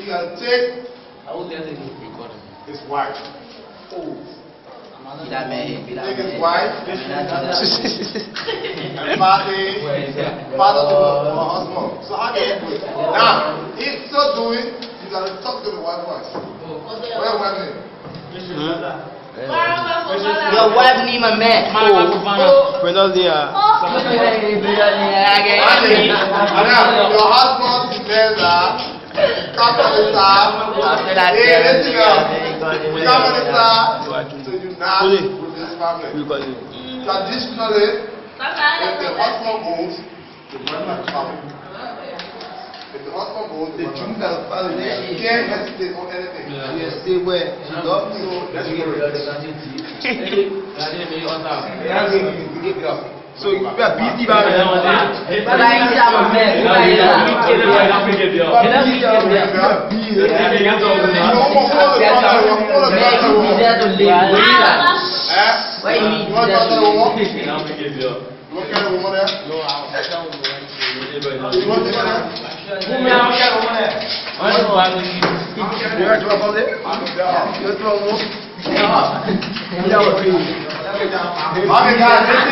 you gotta take his wife. Oh. Take his wife and father, father to her husband. So how do you do it? Now, if so doing, you gotta talk to the wife first. Where your wife name? Your wife need my man. Buenos días. And now, your husband declares that Capital minister, the Minister, Prime Minister, to unite with this family. Traditionally, if the husband moves, the women come. If the husband moves, the junior family can't hesitate on anything. Yes, they were. She loves you. That's what we're doing. That's what we're doing. But I ain't got my man. But I got my man. You are busy. You you want all the Man, you. Eh? Why you